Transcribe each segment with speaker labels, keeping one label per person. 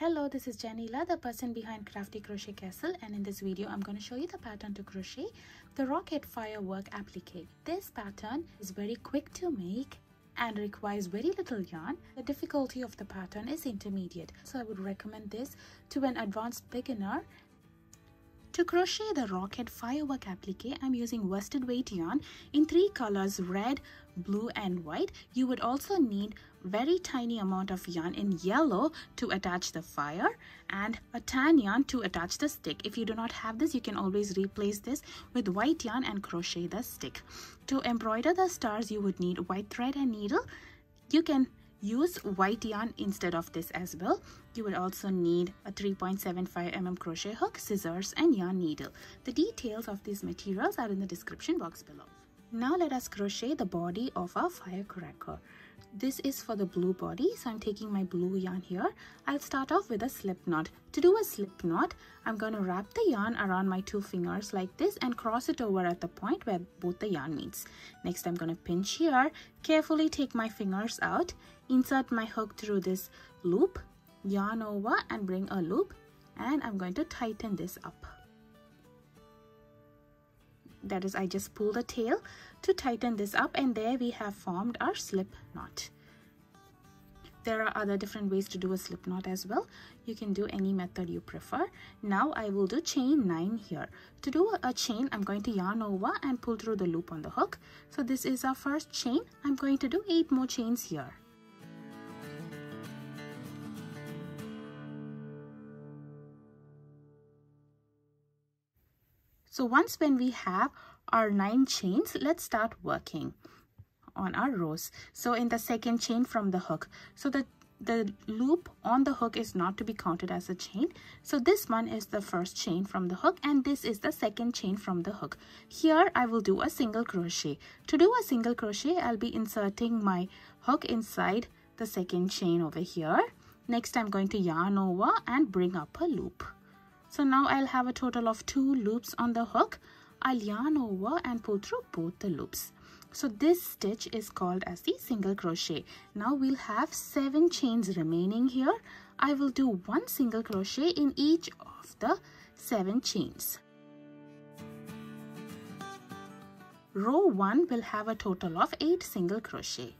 Speaker 1: Hello, this is Jenila, the person behind Crafty Crochet Castle and in this video I'm going to show you the pattern to crochet the Rocket Firework applique. This pattern is very quick to make and requires very little yarn. The difficulty of the pattern is intermediate so I would recommend this to an advanced beginner to crochet the rocket firework applique, I'm using worsted weight yarn in three colors, red, blue and white. You would also need very tiny amount of yarn in yellow to attach the fire and a tan yarn to attach the stick. If you do not have this, you can always replace this with white yarn and crochet the stick. To embroider the stars, you would need white thread and needle. You can use white yarn instead of this as well you will also need a 3.75 mm crochet hook scissors and yarn needle the details of these materials are in the description box below now let us crochet the body of our firecracker this is for the blue body so i'm taking my blue yarn here. I'll start off with a slip knot. To do a slip knot i'm going to wrap the yarn around my two fingers like this and cross it over at the point where both the yarn meets. Next i'm going to pinch here. Carefully take my fingers out. Insert my hook through this loop. Yarn over and bring a loop. And i'm going to tighten this up that is I just pull the tail to tighten this up and there we have formed our slip knot. There are other different ways to do a slip knot as well. You can do any method you prefer. Now i will do chain 9 here. To do a chain i'm going to yarn over and pull through the loop on the hook. So this is our first chain. I'm going to do eight more chains here So once when we have our nine chains, let's start working on our rows. So in the second chain from the hook, so the the loop on the hook is not to be counted as a chain. So this one is the first chain from the hook and this is the second chain from the hook. Here I will do a single crochet. To do a single crochet, I'll be inserting my hook inside the second chain over here. Next, I'm going to yarn over and bring up a loop. So now I'll have a total of two loops on the hook. I'll yarn over and pull through both the loops. So this stitch is called as the single crochet. Now we'll have seven chains remaining here. I will do one single crochet in each of the seven chains. Row 1 will have a total of 8 single crochet.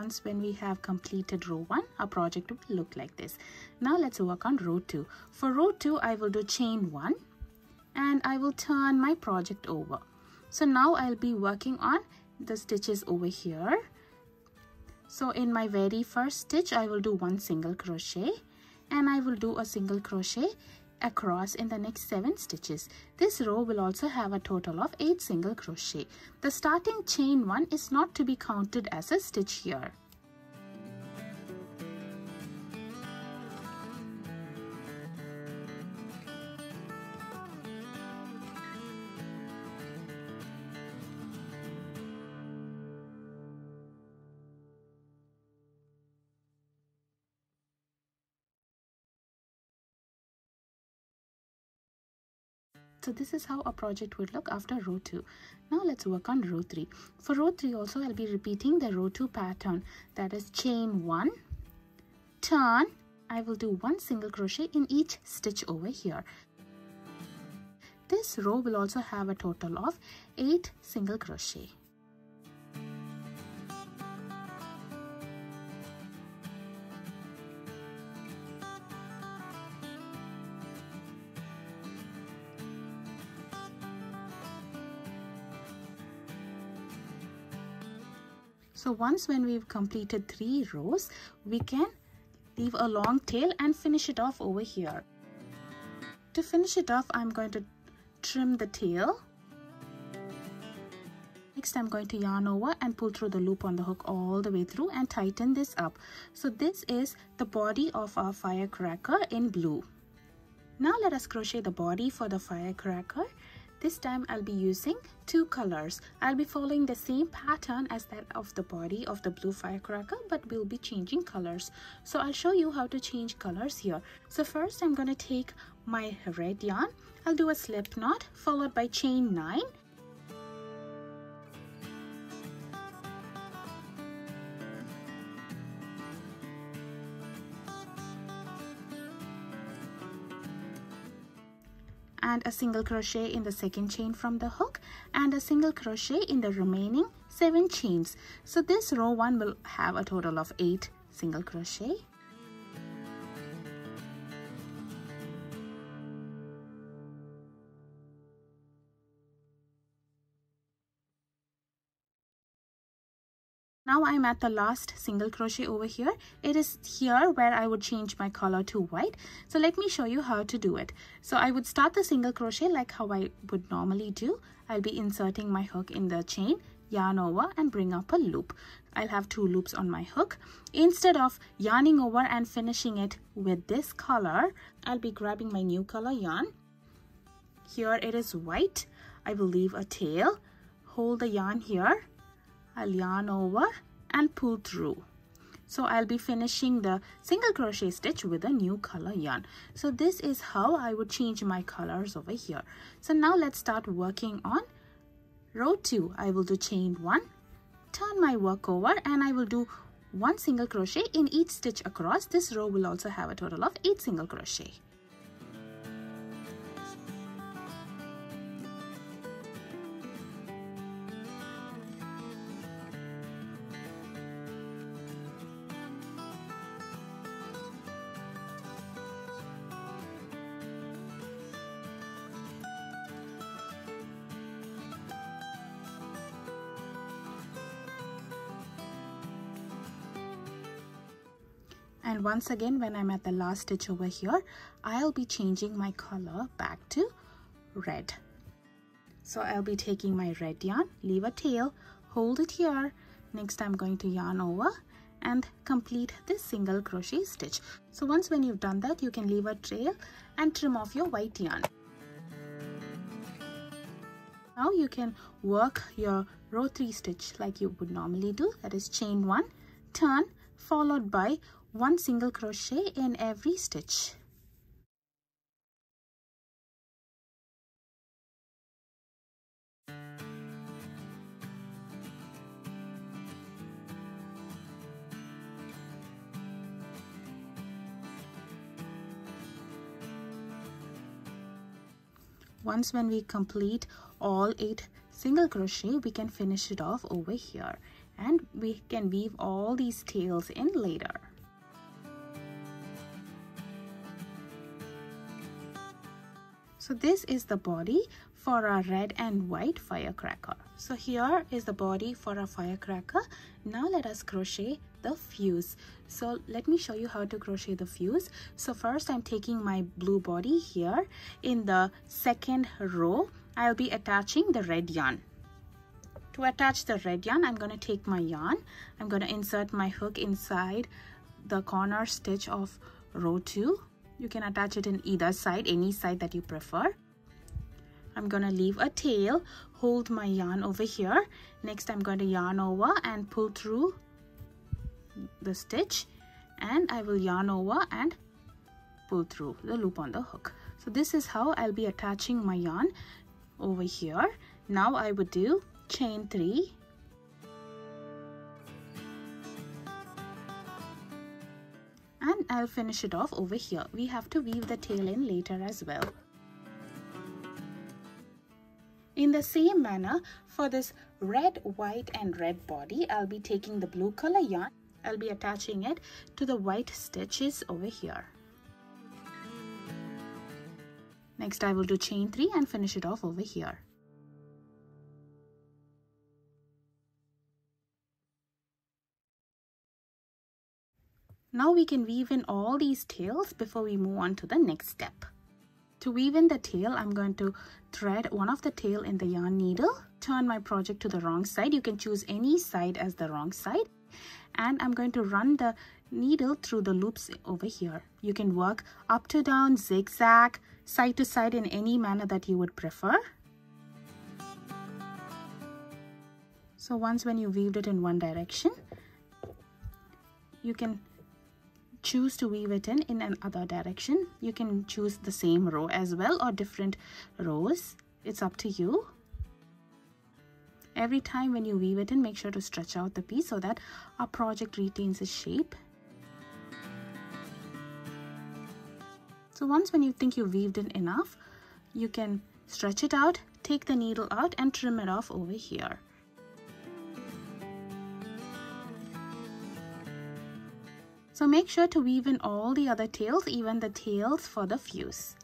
Speaker 1: Once when we have completed row 1 our project will look like this. Now let's work on row 2 for row 2 I will do chain 1 and I will turn my project over. So now I'll be working on the stitches over here. So in my very first stitch I will do one single crochet and I will do a single crochet across in the next 7 stitches. This row will also have a total of 8 single crochet. The starting chain 1 is not to be counted as a stitch here. So this is how a project would look after row 2. Now let's work on row 3. For row 3 also I'll be repeating the row 2 pattern that is chain 1, turn, I will do one single crochet in each stitch over here. This row will also have a total of 8 single crochet. So once when we've completed three rows, we can leave a long tail and finish it off over here. To finish it off, I'm going to trim the tail. Next, I'm going to yarn over and pull through the loop on the hook all the way through and tighten this up. So this is the body of our firecracker in blue. Now let us crochet the body for the firecracker. This time I'll be using two colors. I'll be following the same pattern as that of the body of the blue firecracker but we'll be changing colors. So I'll show you how to change colors here. So first I'm going to take my red yarn. I'll do a slip knot followed by chain 9 and a single crochet in the second chain from the hook and a single crochet in the remaining seven chains. So this row one will have a total of eight single crochet now i'm at the last single crochet over here it is here where i would change my color to white so let me show you how to do it so i would start the single crochet like how i would normally do i'll be inserting my hook in the chain yarn over and bring up a loop I'll have two loops on my hook. Instead of yarning over and finishing it with this color, I'll be grabbing my new color yarn. Here it is white. I will leave a tail. Hold the yarn here I'll yarn over and pull through. So I'll be finishing the single crochet stitch with a new color yarn. So this is how I would change my colors over here. So now let's start working on row 2. I will do chain 1, turn my work over and I will do one single crochet in each stitch across. This row will also have a total of 8 single crochet. Once again when I'm at the last stitch over here I'll be changing my color back to red. So I'll be taking my red yarn leave a tail hold it here. Next I'm going to yarn over and complete this single crochet stitch. So once when you've done that you can leave a trail and trim off your white yarn. Now you can work your row 3 stitch like you would normally do. That is chain 1 turn followed by one single crochet in every stitch. Once when we complete all eight single crochet, we can finish it off over here and we can weave all these tails in later. So this is the body for our red and white firecracker. So here is the body for our firecracker. Now let us crochet the fuse. So let me show you how to crochet the fuse. So first I'm taking my blue body here. In the second row, I'll be attaching the red yarn. To attach the red yarn, I'm going to take my yarn. I'm going to insert my hook inside the corner stitch of row 2 you can attach it in either side, any side that you prefer. I'm going to leave a tail, hold my yarn over here. Next, I'm going to yarn over and pull through the stitch and I will yarn over and pull through the loop on the hook. So this is how I'll be attaching my yarn over here. Now I would do chain 3 and I'll finish it off over here. We have to weave the tail in later as well. In the same manner, for this red, white and red body, I'll be taking the blue color yarn. I'll be attaching it to the white stitches over here. Next, I will do chain 3 and finish it off over here. Now we can weave in all these tails before we move on to the next step. To weave in the tail, I'm going to thread one of the tail in the yarn needle, turn my project to the wrong side. You can choose any side as the wrong side. And I'm going to run the needle through the loops over here. You can work up to down, zigzag, side to side in any manner that you would prefer. So once when you weaved it in one direction, you can choose to weave it in in another direction. You can choose the same row as well or different rows. It's up to you. Every time when you weave it in make sure to stretch out the piece so that our project retains its shape. So once when you think you've weaved in enough you can stretch it out take the needle out and trim it off over here So make sure to weave in all the other tails, even the tails for the fuse.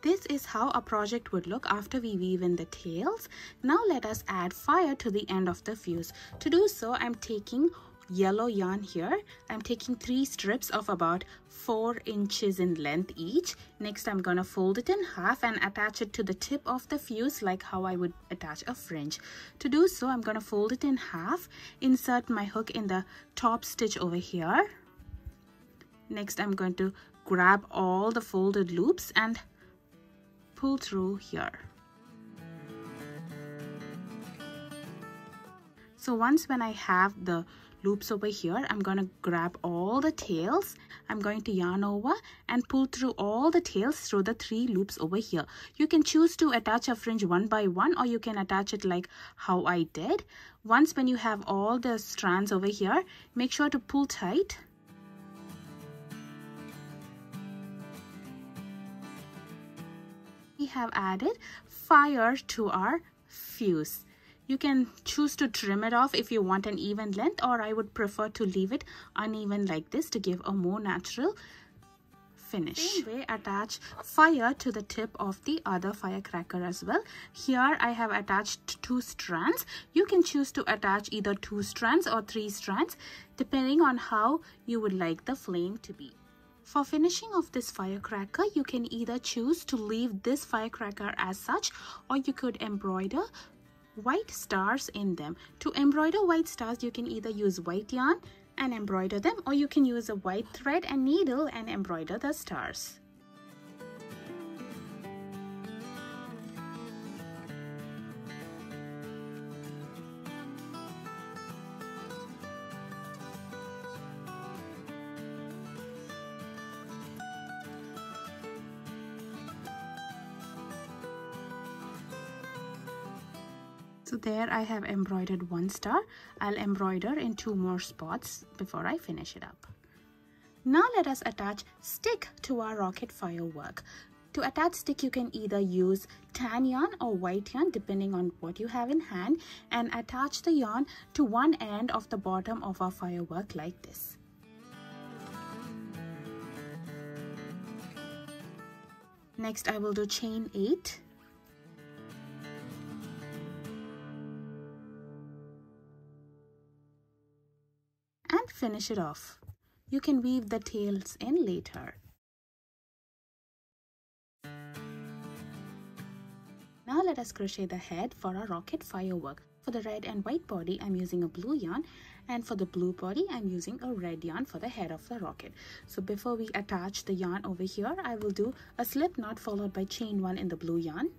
Speaker 1: This is how a project would look after we weave in the tails. Now let us add fire to the end of the fuse. To do so, I'm taking yellow yarn here. I'm taking three strips of about four inches in length each. Next, I'm gonna fold it in half and attach it to the tip of the fuse like how I would attach a fringe. To do so, I'm gonna fold it in half, insert my hook in the top stitch over here next I'm going to grab all the folded loops and pull through here. So once when I have the loops over here I'm going to grab all the tails. I'm going to yarn over and pull through all the tails through the three loops over here. You can choose to attach a fringe one by one or you can attach it like how I did. Once when you have all the strands over here make sure to pull tight have added fire to our fuse. You can choose to trim it off if you want an even length or I would prefer to leave it uneven like this to give a more natural finish. Same way attach fire to the tip of the other firecracker as well. Here I have attached two strands. You can choose to attach either two strands or three strands depending on how you would like the flame to be. For finishing off this firecracker, you can either choose to leave this firecracker as such or you could embroider white stars in them. To embroider white stars, you can either use white yarn and embroider them or you can use a white thread and needle and embroider the stars. So there I have embroidered one star. I'll embroider in two more spots before I finish it up. Now let us attach stick to our rocket firework. To attach stick you can either use tan yarn or white yarn depending on what you have in hand and attach the yarn to one end of the bottom of our firework like this. Next I will do chain 8 finish it off. You can weave the tails in later. Now let us crochet the head for our rocket firework. For the red and white body, I'm using a blue yarn and for the blue body, I'm using a red yarn for the head of the rocket. So before we attach the yarn over here, I will do a slip knot followed by chain one in the blue yarn.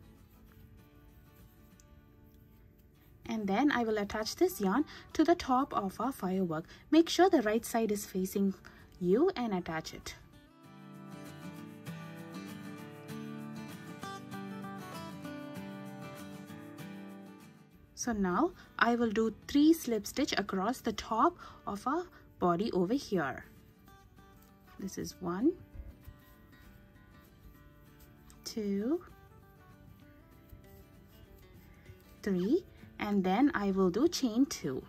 Speaker 1: And then I will attach this yarn to the top of our firework. Make sure the right side is facing you and attach it. So now I will do three slip stitch across the top of our body over here. This is one, two, three, and then I will do chain 2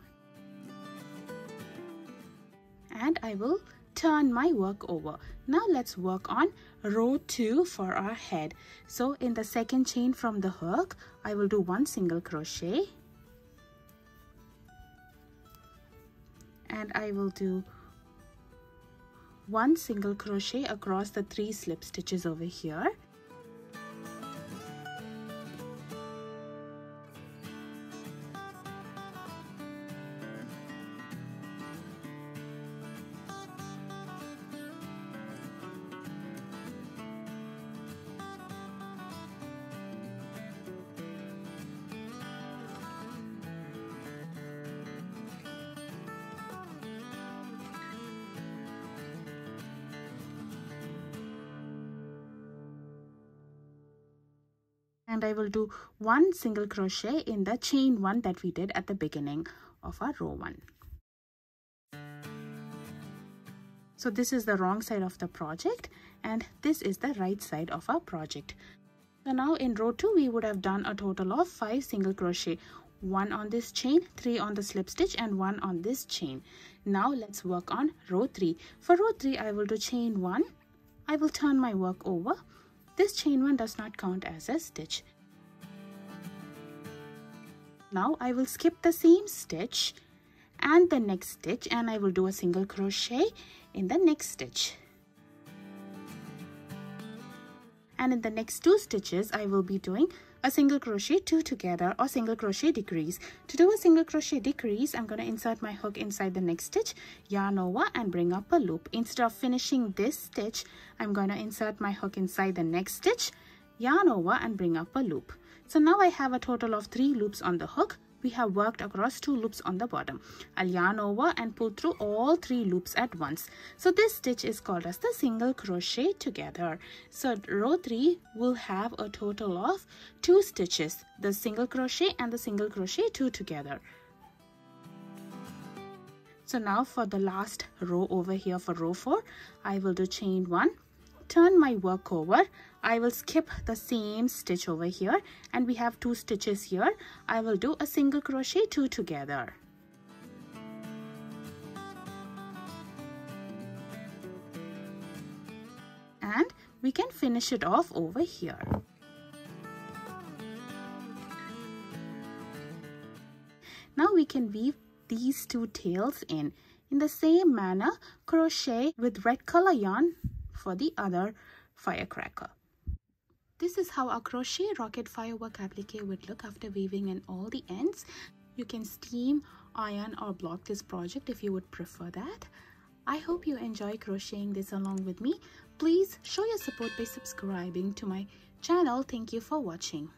Speaker 1: and I will turn my work over. Now let's work on row 2 for our head. So in the second chain from the hook I will do one single crochet. And I will do one single crochet across the three slip stitches over here and I will do one single crochet in the chain one that we did at the beginning of our row one. So this is the wrong side of the project and this is the right side of our project. So now in row 2 we would have done a total of 5 single crochet. 1 on this chain, 3 on the slip stitch and 1 on this chain. Now let's work on row 3. For row 3 I will do chain 1. I will turn my work over. This chain 1 does not count as a stitch. Now I will skip the same stitch and the next stitch and I will do a single crochet in the next stitch. And in the next two stitches, I will be doing a single crochet two together or single crochet decrease. To do a single crochet decrease, I'm going to insert my hook inside the next stitch, yarn over and bring up a loop. Instead of finishing this stitch, I'm going to insert my hook inside the next stitch, yarn over and bring up a loop. So now I have a total of three loops on the hook we have worked across two loops on the bottom. I'll yarn over and pull through all three loops at once. So this stitch is called as the single crochet together. So row 3 will have a total of two stitches, the single crochet and the single crochet two together. So now for the last row over here for row 4, I will do chain 1, turn my work over. I will skip the same stitch over here and we have two stitches here. I will do a single crochet two together. And we can finish it off over here. Now we can weave these two tails in. In the same manner crochet with red color yarn for the other firecracker. This is how a crochet rocket firework applique would look after weaving in all the ends. You can steam, iron or block this project if you would prefer that. I hope you enjoy crocheting this along with me. Please show your support by subscribing to my channel. Thank you for watching.